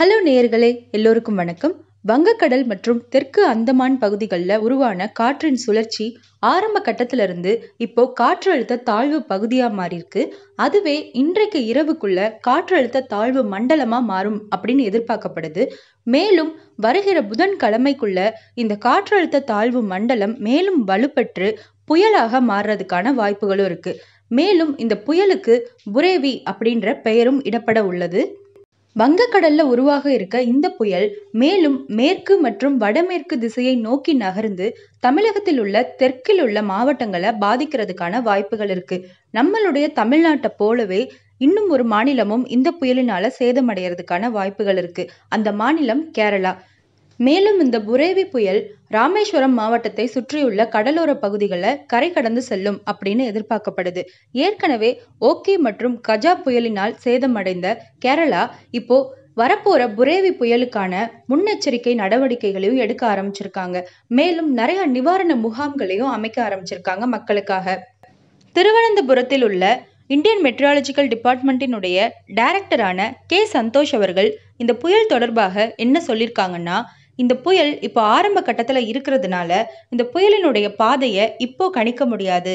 Hello நேயர்களே எல்லோருக்கும் வணக்கம். வங்கக்கடல் மற்றும் தெற்கு அந்தமான் பகுதிகளில் உருவான காற்றின் சுழற்சி ஆரம்ப கட்டத்திலிருந்து இப்போ காற்றழுத்த தாழ்வு பகுதியாக மாறியிருக்கு. அதுவே இன்றைக்கு இரவுக்குள்ள காற்றழுத்த தாழ்வு மண்டலமாக மாறும் அப்படின்னு எதிர்பார்க்கப்படுது. மேலும் வருகிற புதன்கிழமைக்குள்ள இந்த காற்றழுத்த தாழ்வு மண்டலம் மேலும் வலுப்பெற்று புயலாக மாறுறதுக்கான வாய்ப்புகளும் இருக்கு. மேலும் இந்த புயலுக்கு புரேவி அப்படின்ற பெயரும் இடப்பட உள்ளது. வங்கக்கடல்ல உருவாக இருக்க இந்த புயல் மேலும் மேற்கு மற்றும் வடமேற்கு திசையை நோக்கி நகர்ந்து தமிழகத்தில் உள்ள தெற்கில் உள்ள மாவட்டங்களை பாதிக்கிறதுக்கான வாய்ப்புகள் இருக்கு. நம்மளுடைய தமிழ்நாட்டை போலவே இன்னும் ஒரு மாநிலமும் இந்த புயலினால சேதமடைகிறதுக்கான வாய்ப்புகள் இருக்கு. அந்த மாநிலம் கேரளா. மேலும் இந்த புரேவி புயல் ராமேஸ்வரம் மாவட்டத்தை சுற்றியுள்ள கடலோர பகுதிகளை கரை கடந்து செல்லும் அப்படின்னு எதிர்பார்க்கப்படுது. ஏற்கனவே ஓகே மற்றும் கஜா புயலினால் சேதமடைந்த கேரளா இப்போ வரப்போற புரேவி புயலுக்கான முன்னெச்சரிக்கை நடவடிக்கைகளையும் எடுக்க ஆரம்பிச்சிருக்காங்க. மேலும் நிறைய நிவாரண முகாம்களையும் அமைக்க ஆரம்பிச்சிருக்காங்க மக்களுக்காக. திருவனந்தபுரத்தில் உள்ள இந்தியன் மெட்ரியாலஜிக்கல் டிபார்ட்மெண்ட்டினுடைய டைரக்டரான கே சந்தோஷ் அவர்கள் இந்த புயல் தொடர்பாக என்ன சொல்லியிருக்காங்கன்னா இந்த புயல் இப்போ ஆரம்ப கட்டத்தில் இருக்கிறதுனால இந்த புயலினுடைய பாதையை இப்போ கணிக்க முடியாது.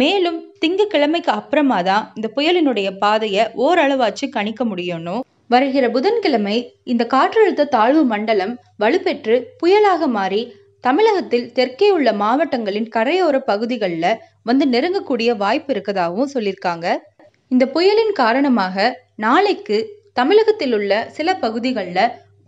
மேலும் திங்கக்கிழமைக்கு அப்புறமா தான் இந்த புயலினுடைய பாதையை ஓரளவாச்சு கணிக்க முடியணும் வருகிற புதன்கிழமை இந்த காற்றழுத்த தாழ்வு மண்டலம் வலுப்பெற்று புயலாக மாறி தமிழகத்தில் தெற்கே உள்ள மாவட்டங்களின் கரையோர பகுதிகளில் வந்து நெருங்கக்கூடிய வாய்ப்பு இருக்கதாகவும் சொல்லியிருக்காங்க. இந்த புயலின் காரணமாக நாளைக்கு தமிழகத்தில் உள்ள சில பகுதிகளில்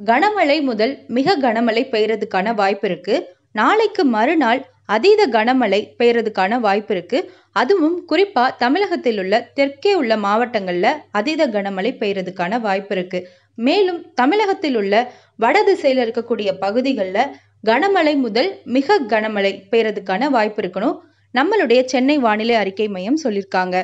கனமழை முதல் மிக கனமழை பெய்யறதுக்கான வாய்ப்பு இருக்கு. நாளைக்கு மறுநாள் அதீத கனமழை பெய்யறதுக்கான வாய்ப்பு இருக்கு. அதுவும் குறிப்பா தமிழகத்தில் உள்ள தெற்கே உள்ள மாவட்டங்கள்ல அதீத கனமழை பெய்யறதுக்கான வாய்ப்பு இருக்கு. மேலும் தமிழகத்தில் உள்ள வட திசையில இருக்கக்கூடிய பகுதிகளில் கனமழை முதல் மிக கனமழை பெய்யறதுக்கான வாய்ப்பு இருக்கணும். நம்மளுடைய சென்னை வானிலை அறிக்கை மையம் சொல்லியிருக்காங்க.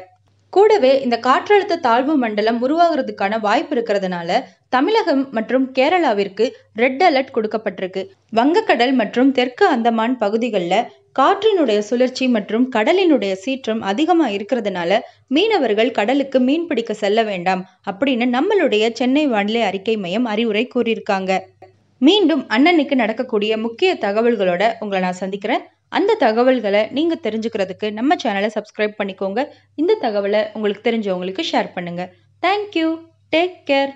கூடவே இந்த காற்றழுத்த தாழ்வு மண்டலம் உருவாகிறதுக்கான வாய்ப்பு இருக்கிறதுனால தமிழகம் மற்றும் கேரளாவிற்கு ரெட் அலர்ட் கொடுக்கப்பட்டிருக்கு. வங்கக்கடல் மற்றும் தெற்கு அந்தமான் பகுதிகளில் காற்றினுடைய சுழற்சி மற்றும் கடலினுடைய சீற்றம் அதிகமாக இருக்கிறதுனால மீனவர்கள் கடலுக்கு மீன் பிடிக்க செல்ல வேண்டாம் அப்படின்னு நம்மளுடைய சென்னை வானிலை அறிக்கை மையம் அறிவுரை கூறியிருக்காங்க. மீண்டும் அண்ணனுக்கு நடக்கக்கூடிய முக்கிய தகவல்களோட உங்களை நான் சந்திக்கிறேன். அந்த தகவல்களை நீங்கள் தெரிஞ்சுக்கிறதுக்கு நம்ம சேனலை சப்ஸ்கிரைப் பண்ணிக்கோங்க. இந்த தகவலை உங்களுக்கு தெரிஞ்சவங்களுக்கு ஷேர் பண்ணுங்கள் தேங்க்யூ டேக் கேர்